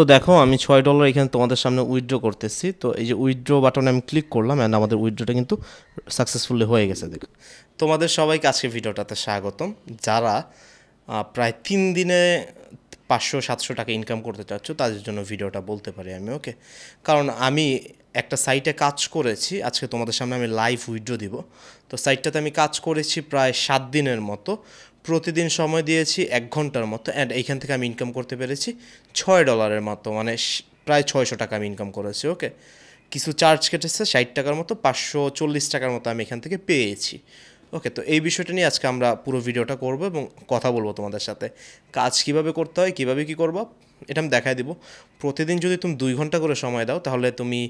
তো দেখো, আমি ছয় ডলার এখানে তোমাদের সামনে উইথড্র করতেছি। তো এই যে উইথড্র বাটনে আমি ক্লিক করলাম অ্যান্ড আমাদের উইথড্রটা কিন্তু সাকসেসফুলি হয়ে গেছে, দেখো। তোমাদের সবাইকে আজকে ভিডিওটাতে স্বাগতম। যারা প্রায় তিন দিনে পাঁচশো, সাতশো টাকা ইনকাম করতে চাচ্ছ, তাদের জন্য ভিডিওটা বলতে পারি আমি ওকে কারণ আমি একটা সাইটে কাজ করেছি, আজকে তোমাদের সামনে আমি লাইভ উইথড্র দিব। তো সাইটটাতে আমি কাজ করেছি প্রায় সাত দিনের মতো। প্রতিদিন সময় দিয়েছি এক ঘণ্টার মতো অ্যান্ড এইখান থেকে আমি ইনকাম করতে পেরেছি ছয় ডলারের মতো মানে প্রায় ছয়শো টাকা আমি ইনকাম করেছি ওকে কিছু চার্জ কেটেছে ষাট টাকার মতো, পাঁচশো চল্লিশ টাকার মতো আমি এখান থেকে পেয়েছি ওকে তো এই বিষয়টা নিয়ে আজকে আমরা পুরো ভিডিওটা করব এবং কথা বলব তোমাদের সাথে। কাজ কীভাবে করতে হয়, কীভাবে কি করবা, এটা আমি দেখাই দিব। প্রতিদিন যদি তুমি দুই ঘণ্টা করে সময় দাও, তাহলে তুমি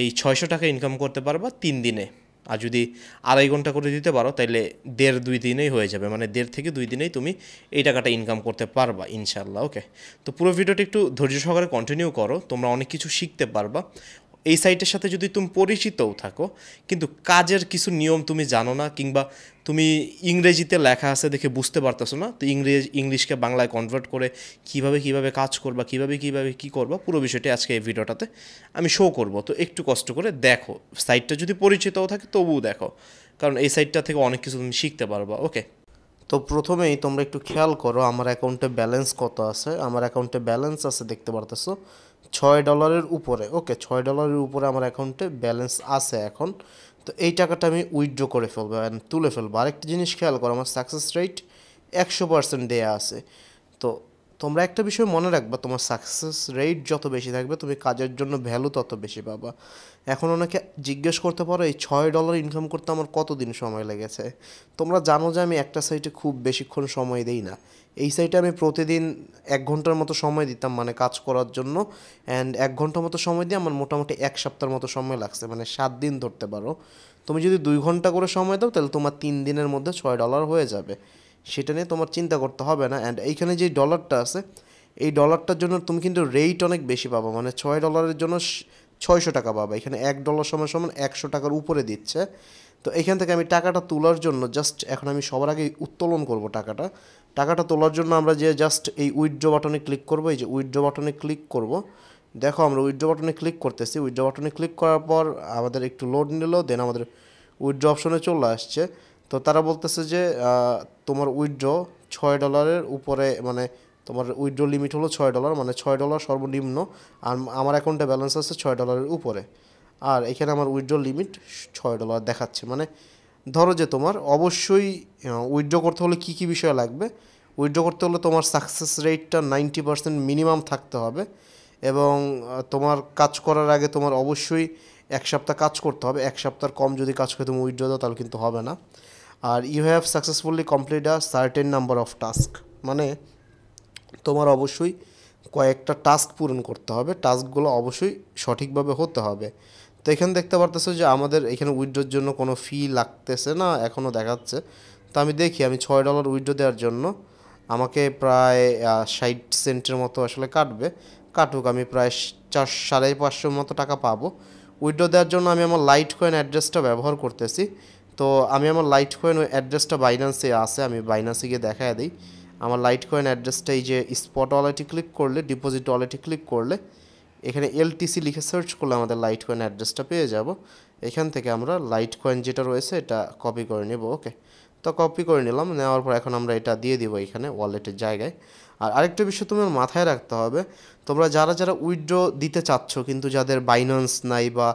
এই ছয়শো টাকা ইনকাম করতে পারবা তিন দিনে আর যদি আড়াই ঘণ্টা করে দিতে পারো তাহলে দেড় দুই দিনেই হয়ে যাবে। মানে দেড় থেকে দুই দিনেই তুমি এই টাকাটা ইনকাম করতে পারবা ইনশাল্লাহ ওকে তো পুরো ভিডিওটা একটু ধৈর্য সহকারে কন্টিনিউ করো, তোমরা অনেক কিছু শিখতে পারবা। এই সাইটের সাথে যদি তুমি পরিচিতও থাকো, কিন্তু কাজের কিছু নিয়ম তুমি জানো না, কিংবা তুমি ইংরেজিতে লেখা আছে দেখে বুঝতে পারতেছো না, তো ইংরেজ, ইংলিশকে বাংলায় কনভার্ট করে কীভাবে কীভাবে কাজ করবা, কীভাবে কীভাবে কি করবা, পুরো বিষয়টি আজকে এই ভিডিওটাতে আমি শো করব। তো একটু কষ্ট করে দেখো, সাইটটা যদি পরিচিতও থাকে তবুও দেখো, কারণ এই সাইটটা থেকে অনেক কিছু তুমি শিখতে পারবা ওকে তো প্রথমেই তোমরা একটু খেয়াল করো, আমার অ্যাকাউন্টে ব্যালেন্স কত আছে? আমার অ্যাকাউন্টে ব্যালেন্স আছে, দেখতে পারতেছো, ছয় ডলারের উপরে ওকে ছয় ডলারের উপরে আমার অ্যাকাউন্টে ব্যালেন্স আছে এখন। তো এই টাকাটা আমি উইথড্র করে ফেলব তুলে ফেলব। আরেকটা জিনিস খেয়াল করো, আমার সাকসেস রেট একশো পার্সেন্ট দেওয়া আছে। তো তোমরা একটা বিষয় মনে রাখবা, তোমার সাকসেস রেট যত বেশি থাকবে, তুমি কাজের জন্য ভ্যালু তত বেশি পাবা। এখন অনেকে জিজ্ঞেস করতে পারো, এই ছয় ডলার ইনকাম করতে আমার কতদিন সময় লেগেছে? তোমরা জানো যে আমি একটা সাইটে খুব বেশিক্ষণ সময় দেই না। এই সাইটে আমি প্রতিদিন এক ঘণ্টার মতো সময় দিতাম মানে কাজ করার জন্য। অ্যান্ড এক ঘণ্টার মতো সময় দিয়ে আমার মোটামুটি এক সপ্তাহের মতো সময় লাগছে মানে সাত দিন ধরতে পারো। তুমি যদি দুই ঘণ্টা করে সময় দাও, তাহলে তোমার তিন দিনের মধ্যে ছয় ডলার হয়ে যাবে। সেটা নিয়ে তোমার চিন্তা করতে হবে না। অ্যান্ড এইখানে যে ডলারটা আছে, এই ডলারটার জন্য তুমি কিন্তু রেট অনেক বেশি পাবো। মানে ছয় ডলারের জন্য ছয়শো টাকা পাবা। এখানে এক ডলার সমান সমান একশো টাকার উপরে দিচ্ছে। তো এখান থেকে আমি টাকাটা তোলার জন্য জাস্ট এখন আমি সবার আগে উত্তোলন করব টাকাটা। টাকাটা তোলার জন্য আমরা যে জাস্ট এই উইথড্র বাটনে ক্লিক করব, এই যে উইথড্র বাটনে ক্লিক করব। দেখো আমরা উইথড্র বাটনে ক্লিক করতেছি। উইথড্র বাটনে ক্লিক করার পর আমাদের একটু লোড নিল দেন আমাদের উইথড্র অপশনে চলে আসছে। তো তারা বলতেছে যে তোমার উইথড্র ছয় ডলারের উপরে মানে তোমার উইথড্র লিমিট হলো ছয় ডলার মানে ছয় ডলার সর্বনিম্ন, আর আমার অ্যাকাউন্টে ব্যালেন্স আছে ছয় ডলারের উপরে। আর এখানে আমার উইথড্র লিমিট ছয় ডলার দেখাচ্ছে। মানে ধরো যে তোমার অবশ্যই উইথড্র করতে হলে কী কী বিষয় লাগবে? উইথড্র করতে হলে তোমার সাকসেস রেটটা নাইনটি পার্সেন্ট মিনিমাম থাকতে হবে এবং তোমার কাজ করার আগে তোমার অবশ্যই এক সপ্তাহ কাজ করতে হবে। এক সপ্তাহ কম যদি কাজ করে তুমি উইথড্র দাও, তাহলে কিন্তু হবে না। আর you have successfully complete a certain number of task মানে তোমার অবশ্যই কয়েকটা টাস্ক পূরণ করতে হবে টাস্কগুলো অবশ্যই সঠিকভাবে হতে হবে। তো এখানে দেখতে পারতেছো যে আমাদের এখানে উইড্রোর জন্য কোনো ফি লাগতেছে না এখনও দেখাচ্ছে। তো আমি দেখি, আমি ছয় ডলার উইথড্রো দেওয়ার জন্য আমাকে প্রায় ষাট সেন্টের মতো আসলে কাটবে। কাটুক, আমি প্রায় চার, সাড়ে পাঁচশোর মতো টাকা পাবো। উইড্রো দেওয়ার জন্য আমি আমার লাইট কয়েন অ্যাড্রেসটা ব্যবহার করতেছি। তো আমি আমার লাইট কয়েন ওই অ্যাড্রেসটা বাইন্যান্সে আছে, আমি বাইন্যান্সে গিয়ে দেখায় দিই। আমার লাইট কয়েন অ্যাড্রেসটা এই যে স্পট ওয়ালেটে ক্লিক করলে ডিপোজিট ওয়ালেটে ক্লিক করলে, এখানে এলটিসি লিখে সার্চ করলে আমাদের লাইট কয়েন অ্যাড্রেসটা পেয়ে যাব। এখান থেকে আমরা লাইট কয়েন যেটা রয়েছে, এটা কপি করে নেব ওকে তো কপি করে নিলাম, নেওয়ার পর এখন আমরা এটা দিয়ে দিব এখানে ওয়ালেটের জায়গায়। আর আরেকটা বিষয় তোমার মাথায় রাখতে হবে, তোমরা যারা যারা উইথড্র দিতে চাচ্ছ, কিন্তু যাদের বাইন্যান্স নাই বা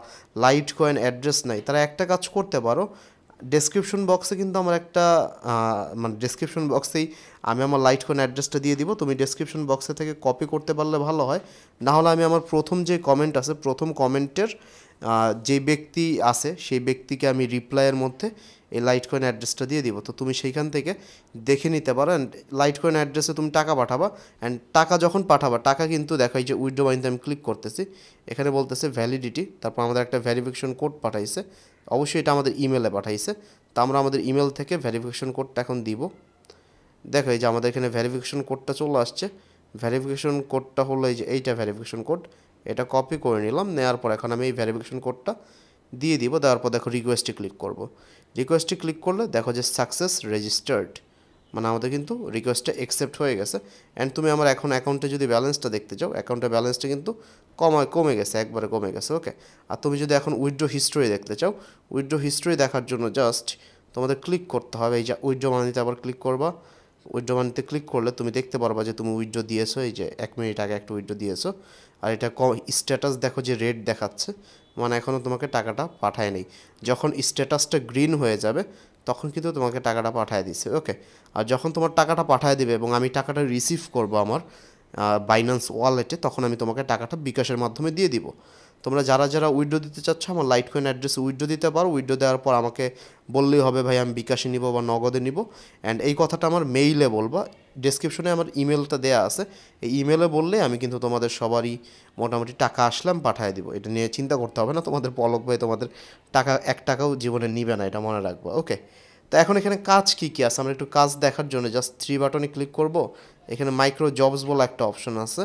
লাইট কয়েন অ্যাড্রেস নাই, তারা একটা কাজ করতে পারো ডেসক্রিপশন বক্সে কিন্তু আমার একটা মানে ডেসক্রিপশন বক্সেই আমি আমার লাইট কয়েন অ্যাড্রেসটা দিয়ে দিব। তুমি ডেসক্রিপশন বক্সে থেকে কপি করতে পারলে ভালো হয়। না হলে আমি আমার প্রথম যে কমেন্ট আছে, প্রথম কমেন্টের যে ব্যক্তি আছে, সেই ব্যক্তিকে আমি রিপ্লাইয়ের মধ্যে এই লাইট কয়েন অ্যাড্রেসটা দিয়ে দিব। তো তুমি সেইখান থেকে দেখে নিতে পারো অ্যান্ড লাইট কয়েন অ্যাড্রেসে তুমি টাকা পাঠাবা। অ্যান্ড টাকা যখন পাঠাবা, টাকা কিন্তু দেখাই যে উইড্রো বানিতে আমি ক্লিক করতেছি। এখানে বলতেছে ভ্যালিডিটি তারপর আমাদের একটা ভ্যারিফিকেশন কোড পাঠাইছে। অবশ্যই এটা আমাদের ইমেলে পাঠাইছে। তা আমরা আমাদের ইমেল থেকে ভ্যারিফিকেশন কোডটা এখন দিব। দেখো এই যে আমাদের এখানে ভ্যারিফিকেশন কোডটা চলে আসছে। ভ্যারিফিকেশন কোডটা হলো এই যে এইটা ভ্যারিফিকেশন কোড এটা কপি করে নিলাম নেওয়ার পর এখন আমি এই ভ্যারিফিকেশন কোডটা দিয়ে দিব। দেওয়ার পর দেখো রিকোয়েস্টে ক্লিক করব। রিকোয়েস্টে ক্লিক করলে দেখো যে সাকসেস রেজিস্টার্ড মানে আমাদের কিন্তু রিকোয়েস্টটা অ্যাকসেপ্ট হয়ে গেছে। অ্যান্ড তুমি আমার এখন অ্যাকাউন্টে যদি ব্যালেন্সটা দেখতে চাও অ্যাকাউন্টের ব্যালেন্সটা কিন্তু কমায় কমে গেছে, একবারে কমে গেছে ওকে আর তুমি যদি এখন উইথড্র হিস্ট্রি দেখতে চাও উইথড্র হিস্ট্রি দেখার জন্য জাস্ট তোমাদের ক্লিক করতে হবে। এই যে উইথড্র মানিতে আবার ক্লিক করবা। উইথড্র মানিতে ক্লিক করলে তুমি দেখতে পারবা যে তুমি উইথড্র দিয়েছ, এই যে এক মিনিট আগে একটা উইথড্র দিয়েছ। আর এটা ক স্ট্যাটাস দেখো যে রেড দেখাচ্ছে। মানে এখনও তোমাকে টাকাটা পাঠায় নেই যখন স্ট্যাটাসটা গ্রিন হয়ে যাবে তখন কিন্তু তোমাকে টাকাটা পাঠিয়ে দিচ্ছে ওকে আর যখন তোমার টাকাটা পাঠিয়ে দিবে এবং আমি টাকাটা রিসিভ করব আমার বাইন্যান্স ওয়ালেটে তখন আমি তোমাকে টাকাটা বিকাশের মাধ্যমে দিয়ে দিব। তোমরা যারা যারা উইড্রো দিতে চাচ্ছ, আমার লাইট কয়েন অ্যাড্রেসে উইড্রো দিতে পারো। উইড্রো দেওয়ার পর আমাকে বললেই হবে, ভাই, আমি বিকাশে নিব বা নগদে নিব। অ্যান্ড এই কথাটা আমার মেইলে বলবা। ডেসক্রিপশনে আমার ইমেলটা দেওয়া আছে। এই ইমেলে বললে আমি কিন্তু তোমাদের সবারই মোটামুটি টাকা আসলাম, পাঠিয়ে দিব। এটা নিয়ে চিন্তা করতে হবে না, তোমাদের পলক ভাই, তোমাদের টাকা, এক টাকাও জীবনে নিবে না, এটা মনে রাখব। ওকে তো এখন এখানে কাজ কী কী আছে? আমরা একটু কাজ দেখার জন্য জাস্ট থ্রি বাটনে ক্লিক করব। এখানে মাইক্রো জবস বলে একটা অপশন আছে।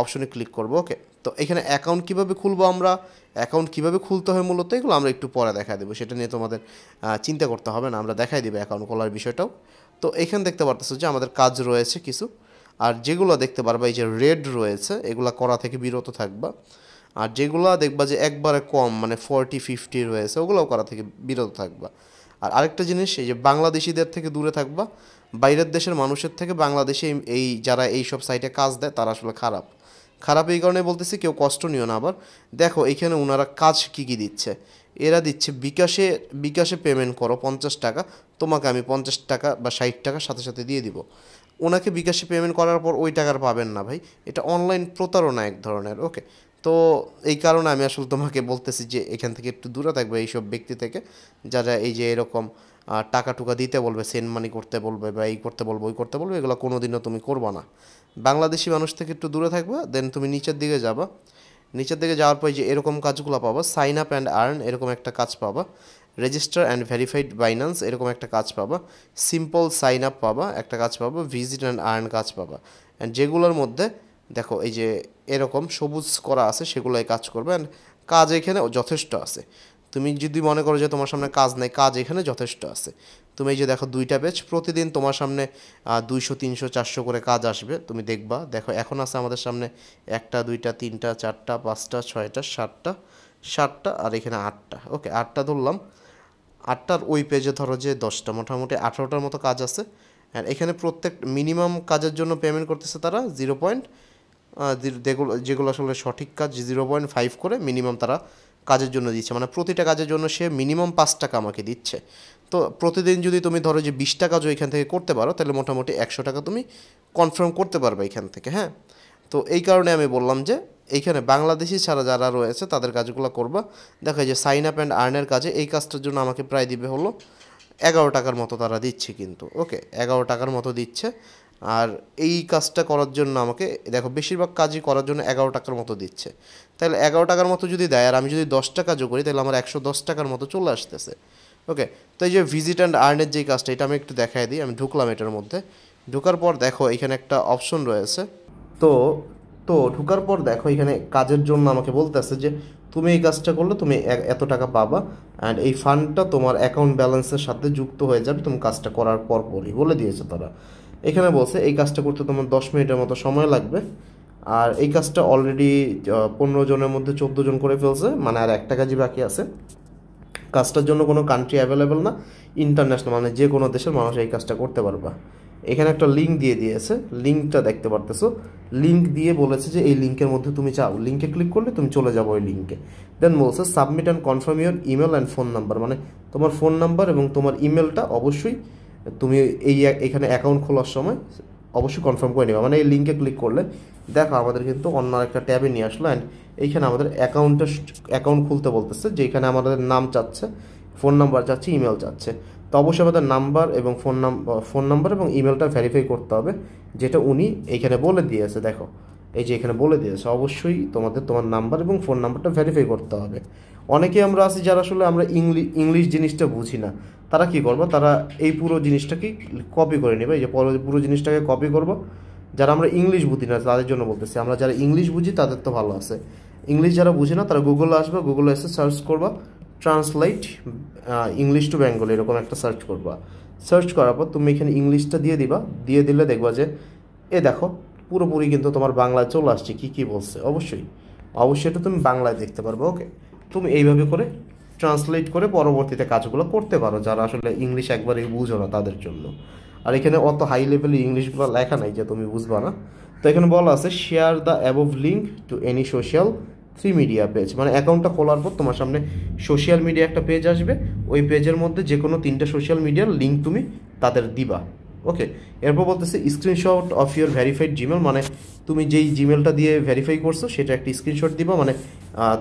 অপশনে ক্লিক করব। ওকে তো এখানে অ্যাকাউন্ট কীভাবে খুলবো আমরা? অ্যাকাউন্ট কীভাবে খুলতে হয় মূলত? এগুলো আমরা একটু পরে দেখা দেবো। সেটা নিয়ে তোমাদের চিন্তা করতে হবে না, আমরা দেখাই দেবো অ্যাকাউন্ট খোলার বিষয়টাও। তো এখানে দেখতে পারতেছো যে আমাদের কাজ রয়েছে কিছু। আর যেগুলো দেখতে পারবা, এই যে রেড রয়েছে, এগুলো করা থেকে বিরত থাকবা। আর যেগুলো দেখবা যে একবারে কম মানে ফর্টি ফিফটি রয়েছে, ওগুলোও করা থেকে বিরত থাকবা। আর আরেকটা জিনিস, এই যে বাংলাদেশিদের থেকে দূরে থাকবা। বাইরের দেশের মানুষের থেকে বাংলাদেশে এই যারা এই সব সাইটে কাজ দেয়, তারা আসলে খারাপ। খারাপ এই কারণে বলতেছি, কেউ কষ্ট নিও না আবার। দেখো, এখানে ওনারা কাজ কী কী দিচ্ছে? এরা দিচ্ছে বিকাশে বিকাশে পেমেন্ট করো পঞ্চাশ টাকা, তোমাকে আমি পঞ্চাশ টাকা বা ষাট টাকার সাথে সাথে দিয়ে দিব। ওনাকে বিকাশে পেমেন্ট করার পর ওই টাকার পাবেন না ভাই। এটা অনলাইন প্রতারণা এক ধরনের ওকে তো এই কারণে আমি আসলে তোমাকে বলতেছি যে এখান থেকে একটু দূরে থাকবে এইসব ব্যক্তি থেকে, যারা এই যে এরকম টাকা টুকা দিতে বলবে সেন্ড মানি করতে বলবে বা এই করতে বলবে, ওই করতে বলবে, এগুলো কোনো দিনও তুমি করবা না। বাংলাদেশি মানুষ থেকে একটু দূরে থাকবে দেন তুমি নিচের দিকে যাবা। নিচের দিকে যাওয়ার পর যে এরকম কাজগুলো পাবা সাইন আপ অ্যান্ড আর্ন এরকম একটা কাজ পাবা। রেজিস্টার অ্যান্ড ভেরিফাইড বাইন্যান্স এরকম একটা কাজ পাবা। সিম্পল সাইন আপ পাবা, একটা কাজ পাবা ভিজিট অ্যান্ড আর্ন কাজ পাবা। অ্যান্ড যেগুলোর মধ্যে দেখো এই যে এরকম সবুজ করা আছে সেগুলোই কাজ করবে। অ্যান্ড কাজ এখানে যথেষ্ট আছে। তুমি যদি মনে করো যে তোমার সামনে কাজ নেই, কাজ এখানে যথেষ্ট আছে। তুমি এই যে দেখো দুইটা পেজ প্রতিদিন তোমার সামনে দুইশো, তিনশো, চারশো করে কাজ আসবে। তুমি দেখবা, দেখো এখন আছে আমাদের সামনে একটা, দুইটা, তিনটা, চারটা, পাঁচটা, ছয়টা, সাতটা সাতটা আর এখানে আটটা। ওকে আটটা ধরলাম। আটটার ওই পেজে ধরো যে দশটা, মোটামুটি আঠারোটার মতো কাজ আছে। আর এখানে প্রত্যেক মিনিমাম কাজের জন্য পেমেন্ট করতেছে তারা জিরো পয়েন্ট যেগুলো যেগুলো আসলে সঠিক কাজ জিরো পয়েন্ট ফাইভ করে মিনিমাম তারা কাজের জন্য দিচ্ছে। মানে প্রতিটা কাজের জন্য সে মিনিমাম পাঁচ টাকা আমাকে দিচ্ছে। তো প্রতিদিন যদি তুমি ধরো যে বিশ টাকা এখান থেকে করতে পারো, তাহলে মোটামুটি একশো টাকা তুমি কনফার্ম করতে পারবে এখান থেকে হ্যাঁ? তো এই কারণে আমি বললাম যে এইখানে বাংলাদেশি ছাড়া যারা রয়েছে, তাদের কাজগুলো করবা। দেখা যে সাইন আপ অ্যান্ড আর্নের কাজে এই কাজটার জন্য আমাকে প্রায় দিবে হলো এগারো টাকার মতো তারা দিচ্ছে কিন্তু ওকে এগারো টাকার মতো দিচ্ছে। আর এই কাজটা করার জন্য আমাকে, দেখো বেশিরভাগ কাজই করার জন্য এগারো টাকার মতো দিচ্ছে। তাহলে এগারো টাকার মতো যদি দেয়, আর আমি যদি দশ টাকা যোগ করি, তাহলে আমার একশো দশ টাকার মতো চলে আসতেছে। ওকে তো এই যে ভিজিট অ্যান্ড আর্নের যে কাজটা, এটা আমি একটু দেখাই দিই। আমি ঢুকলাম এটার মধ্যে। ঢুকার পর দেখো, এখানে একটা অপশন রয়েছে। তো তো ঢুকার পর দেখো, এখানে কাজের জন্য আমাকে বলতেছে যে, তুমি এই কাজটা করলে তুমি এত টাকা পাবা অ্যান্ড এই ফান্ডটা তোমার অ্যাকাউন্ট ব্যালেন্সের সাথে যুক্ত হয়ে যাবে, তুমি কাজটা করার পর পরই বলে দিয়েছে তারা। এখানে বলছে, এই কাজটা করতে তোমার দশ মিনিটের মতো সময় লাগবে। আর এই কাজটা অলরেডি পনেরো জনের মধ্যে চোদ্দ জন করে ফেলছে মানে আর একটা কাজই বাকি আছে। কাজটার জন্য কোনো কান্ট্রি অ্যাভেলেবেল না ইন্টারন্যাশনাল মানে যে কোনো দেশের মানুষ এই কাজটা করতে পারবা। এখানে একটা লিঙ্ক দিয়ে দিয়েছে লিঙ্কটা দেখতে পারতেছো। লিঙ্ক দিয়ে বলেছে যে এই লিঙ্কের মধ্যে তুমি চাও লিঙ্কে ক্লিক করলে তুমি চলে যাব ওই লিঙ্কে দেন বলছে submit and confirm your email and phone number মানে তোমার ফোন নাম্বার এবং তোমার ইমেলটা অবশ্যই তুমি এই এখানে অ্যাকাউন্ট খোলার সময় অবশ্যই কনফার্ম করে নেবে। মানে এই লিঙ্কে ক্লিক করলে দেখো আমাদের কিন্তু অন্য একটা ট্যাবে নিয়ে আসলো অ্যান্ড এইখানে আমাদের অ্যাকাউন্টটা অ্যাকাউন্ট খুলতে বলতেছে যেখানে আমাদের নাম চাচ্ছে ফোন নাম্বার চাচ্ছে ইমেল চাচ্ছে। তো অবশ্যই আমাদের নাম্বার এবং ফোন নাম্বার ফোন নাম্বার এবং ইমেলটা ভেরিফাই করতে হবে, যেটা উনি এইখানে বলে দিয়েছে, দেখো। এই যে এখানে বলে দিয়েছে, অবশ্যই তোমাদের তোমার নাম্বার এবং ফোন নাম্বারটা ভেরিফাই করতে হবে। অনেকে আমরা আছি যারা আসলে আমরা ইংলিশ ইংলিশ জিনিসটা বুঝি না। তারা কি করব? তারা এই পুরো জিনিসটাকে কপি করে নেবে। এই যে পুরো জিনিসটাকে কপি করব। যারা আমরা ইংলিশ বুঝি না, তাদের জন্য বলতেছি। আমরা যারা ইংলিশ বুঝি, তাদের তো ভালো আছে। ইংলিশ যারা বুঝি না, তারা গুগলে আসবে। গুগলে এসে সার্চ করবা। ট্রান্সলেট ইংলিশ টু বেঙ্গল এরকম একটা সার্চ করবা। সার্চ করার পর তুমি এখানে ইংলিশটা দিয়ে দিবা। দিয়ে দিলে দেখবা যে, এ দেখো, পুরোপুরি কিন্তু তোমার বাংলায় চলে আসছে। কী কী বলছে? অবশ্যই। অবশ্যই এটা তুমি বাংলায় দেখতে পারবে। ওকে তুমি এইভাবে করে ট্রান্সলেট করে পরবর্তীতে কাজগুলো করতে পারো, যারা আসলে ইংলিশ একবারেই বুঝো না তাদের জন্য। আর এখানে অত হাই লেভেলে ইংলিশগুলো লেখা নাই যে তুমি বুঝবা না। তো এখানে বলা আছে share the above link to any social three media page মানে অ্যাকাউন্টটা খোলার পর তোমার সামনে সোশ্যাল মিডিয়া একটা পেজ আসবে। ওই পেজের মধ্যে যে কোনো তিনটা সোশ্যাল মিডিয়ার লিঙ্ক তুমি তাদের দিবা। ওকে এরপর বলতেছে screenshot of your verified Gmail মানে তুমি যেই জিমেলটা দিয়ে ভেরিফাই করছ, সেটা একটা স্ক্রিনশট দিবা মানে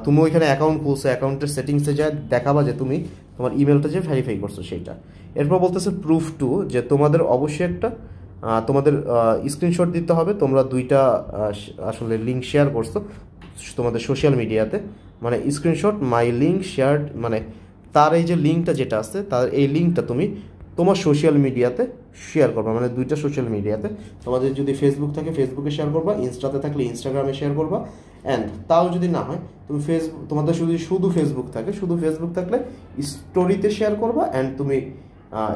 তুমি ওইখানে অ্যাকাউন্ট খুলছো অ্যাকাউন্টের সেটিংসে যা দেখাবা যে তুমি তোমার ইমেলটা যে ভেরিফাই করছ সেইটা। এরপর বলতেছে প্রুফ টু যে তোমাদের অবশ্যই একটা তোমাদের স্ক্রিনশট দিতে হবে, তোমরা দুইটা আসলে লিঙ্ক শেয়ার করছ তোমাদের সোশ্যাল মিডিয়াতে মানে স্ক্রিনশট মাই লিঙ্ক শেয়ার মানে তার এই যে লিঙ্কটা যেটা আছে, তার এই লিঙ্কটা তুমি তোমার সোশ্যাল মিডিয়াতে শেয়ার করবা মানে দুইটা সোশ্যাল মিডিয়াতে তোমাদের যদি ফেসবুক থাকে ফেসবুকে শেয়ার করবা ইনস্টাতে থাকলে ইনস্টাগ্রামে শেয়ার করবা অ্যান্ড তাও যদি না হয়, তুমি ফেসবুক তোমাদের যদি শুধু ফেসবুক থাকে, শুধু ফেসবুক থাকলে স্টোরিতে শেয়ার করবা অ্যান্ড তুমি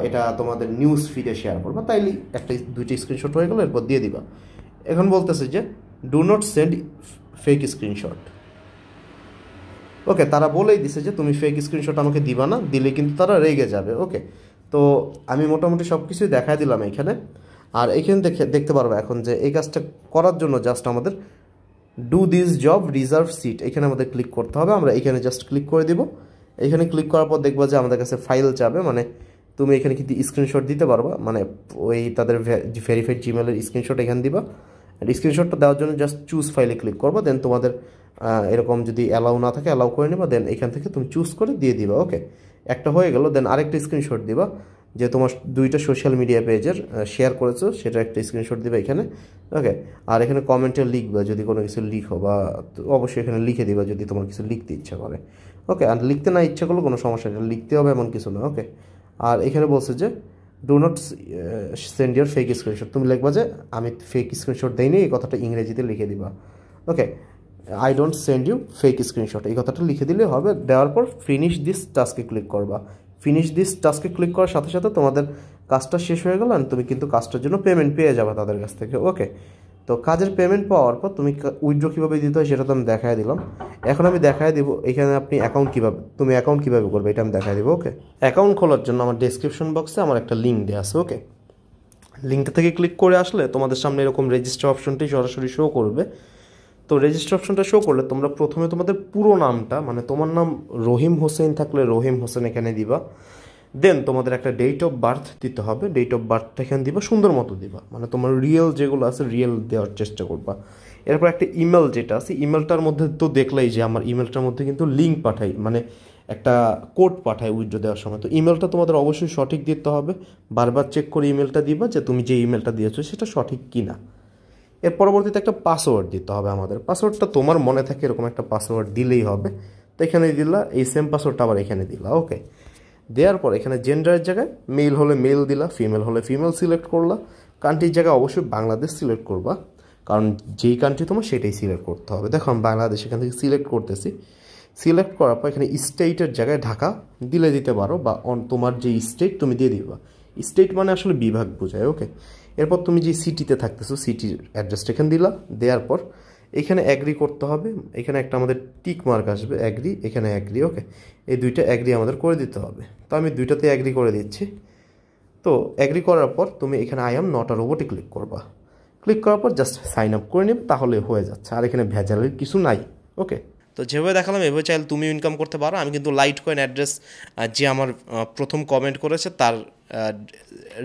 এটা তোমাদের নিউজ ফিডে শেয়ার করবা, তাইলে একটা দুইটা স্ক্রিনশট হয়ে গেলো, এরপর দিয়ে দিবা। এখন বলতেছে যে do not send fake screenshot okay তারা বলেই দিছে যে, তুমি ফেক স্ক্রিনশট আমাকে দিবা না, দিলে কিন্তু তারা রেগে যাবে। ওকে তো আমি মোটামুটি সব কিছুই দেখাই দিলাম এখানে। আর এখানে দেখে, দেখতে পারব এখন যে এই কাজটা করার জন্য জাস্ট আমাদের do this job reserve seat এখানে আমাদের ক্লিক করতে হবে, আমরা এখানে জাস্ট ক্লিক করে দিব। এখানে ক্লিক করার পর দেখব যে আমাদের কাছে ফাইল যাবে মানে তুমি এখানে কিন্তু স্ক্রিনশট দিতে পারবা মানে ওই তাদের ভেরিফাইড জিমেলের স্ক্রিনশট এখানে দিবা। স্ক্রিনশটটা দেওয়ার জন্য জাস্ট চুজ ফাইলে ক্লিক করব দেন তোমাদের এরকম যদি অ্যালাউ না থাকে অ্যালাউ করে নেবা দেন এখান থেকে তুমি চুজ করে দিয়ে দিবা ওকে একটা হয়ে গেল দেন আরেকটা স্ক্রিনশট দিবা যে তোমার দুইটা সোশ্যাল মিডিয়া পেজের শেয়ার করেছ, সেটা একটা স্ক্রিনশট দিবা এখানে ওকে আর এখানে কমেন্টে লিখবা যদি কোনো কিছু লিখো বা অবশ্যই এখানে লিখে দিবা যদি তোমার কিছু লিখতে ইচ্ছা করে ওকে আর লিখতে না ইচ্ছা করলে কোনো সমস্যা নেই, লিখতে হবে এমন কিছু না ওকে আর এখানে বলছে যে do not send your fake screenshot তুমি লিখবা যে, আমি ফেক স্ক্রিনশট দেইনি, এই কথাটা ইংরেজিতে লিখে দিবা okay I don't send you fake screenshot এই কথাটা লিখে দিলে হবে। দেওয়ার পর ফিনিশ দিস টাস্কে ক্লিক করবা। ফিনিশ দিস টাস্কে ক্লিক করার সাথে সাথে তোমাদের কাজটা শেষ হয়ে গেল তুমি কিন্তু কাজটার জন্য পেমেন্ট পেয়ে যাবে তাদের কাছ থেকে। ওকে তো কাজের পেমেন্ট পাওয়ার পর তুমি উইড্রো কীভাবে দিতে হয় সেটা তো আমি দেখাই দিলাম। এখন আমি দেখাই দিব এখানে আপনি অ্যাকাউন্ট কীভাবে তুমি অ্যাকাউন্ট কীভাবে করবে এটা আমি দেখাই দিব। ওকে অ্যাকাউন্ট খোলার জন্য আমার ডিসক্রিপশন বক্সে আমার একটা লিঙ্ক দেওয়া আছে। ওকে লিঙ্কটা থেকে ক্লিক করে আসলে তোমাদের সামনে এরকম রেজিস্টার অপশনটি সরাসরি শো করবে। তো রেজিস্টার অপশনটা শো করলে তোমরা প্রথমে তোমাদের পুরো নামটা মানে তোমার নাম রহিম হোসেন থাকলে রহিম হোসেন এখানে দিবা। দেন তোমাদের একটা ডেট অফ বার্থ দিতে হবে ডেট অফ বার্থটা এখানে দিবা, সুন্দর মতো দিবা। মানে তোমার রিয়েল যেগুলো আছে রিয়েল দেওয়ার চেষ্টা করবা। এরপর একটা ইমেল যেটা আছে ইমেলটার মধ্যে তো দেখলেই যে আমার ইমেলটার মধ্যে কিন্তু লিঙ্ক পাঠাই মানে একটা কোড পাঠায় উইথড্র দেওয়ার সময়। তো ইমেলটা তোমাদের অবশ্যই সঠিক দিতে হবে। বারবার চেক করে ইমেলটা দিবা যে তুমি যে ইমেলটা দিয়েছ সেটা সঠিক কি না এর পরবর্তীতে একটা পাসওয়ার্ড দিতে হবে আমাদের। পাসওয়ার্ডটা তোমার মনে থাকে এরকম একটা পাসওয়ার্ড দিলেই হবে। তো এখানে দিলা, এই সেম পাসওয়ার্ডটা আবার এখানে দিলা ওকে দেওয়ার পর এখানে জেন্ডারের জায়গায় মেল হলে মেল দিলা ফিমেল হলে ফিমেল সিলেক্ট করলা। কান্ট্রির জায়গায় অবশ্যই বাংলাদেশ সিলেক্ট করবা। কারণ যেই কান্ট্রি তোমার, সেটাই সিলেক্ট করতে হবে। দেখো, আমি বাংলাদেশ এখান থেকে সিলেক্ট করতেছি। সিলেক্ট করার পর এখানে স্টেটের জায়গায় ঢাকা দিলে দিতে পারো, বা তোমার যে স্টেট তুমি দিয়ে দিবা। স্টেট মানে আসলে বিভাগ বোঝায় ওকে এরপর তুমি যে সিটিতে থাকতেছো সিটির অ্যাড্রেসটা এখানে দিলা, দেওয়ার পর এখানে অ্যাগ্রি করতে হবে, এখানে একটা আমাদের টিক মার্ক আসবে অ্যাগ্রি এখানে অ্যাগ্রি ওকে এই দুইটা অ্যাগ্রি আমাদের করে দিতে হবে। তো আমি দুইটাতে অ্যাগ্রি করে দিচ্ছি। তো অ্যাগ্রি করার পর তুমি এখানে আই এম নট আ রোবটে ক্লিক করবা। ক্লিক করার পর জাস্ট সাইন আপ করে নেবে, তাহলে হয়ে যাচ্ছে। আর এখানে ভেজালের কিছু নাই ওকে তো যেভাবে দেখালাম, এভাবে চাইলে তুমিও ইনকাম করতে পারো। আমি কিন্তু লাইট কয়েন অ্যাড্রেস যে আমার প্রথম কমেন্ট করেছে, তার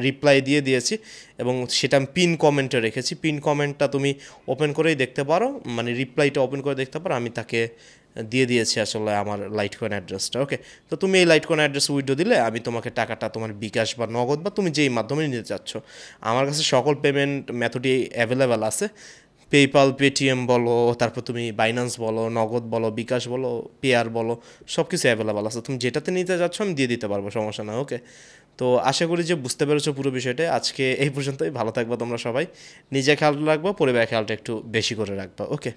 রিপ্লাই দিয়ে দিয়েছি এবং সেটা আমি পিন কমেন্টে রেখেছি। পিন কমেন্টটা তুমি ওপেন করেই দেখতে পারো মানে রিপ্লাইটা ওপেন করে দেখতে পারো। আমি তাকে দিয়ে দিয়েছি আসলে আমার লাইট কয়েন অ্যাড্রেসটা ওকে তো তুমি এই লাইট কয়েন অ্যাড্রেস উইডো দিলে আমি তোমাকে টাকাটা তোমার বিকাশ বা নগদ বা তুমি যেই মাধ্যমে নিতে চাচ্ছ, আমার কাছে সকল পেমেন্ট মেথডই অ্যাভেলেবেল আছে। পেপাল পেটিএম বলো, তারপর তুমি বাইন্যান্স বলো, নগদ বলো, বিকাশ বলো পেয়ার বলো সব কিছু অ্যাভেলেবেল আছে। তুমি যেটাতে নিতে যাচ্ছ, আমি দিয়ে দিতে পারব, সমস্যা না ওকে তো আশা করি যে বুঝতে পেরেছ পুরো বিষয়টা। আজকে এই পর্যন্তই, ভালো থাকব তোমরা সবাই। নিজে খেয়াল রাখব, পরিবারের খেয়ালটা একটু বেশি করে রাখবা ওকে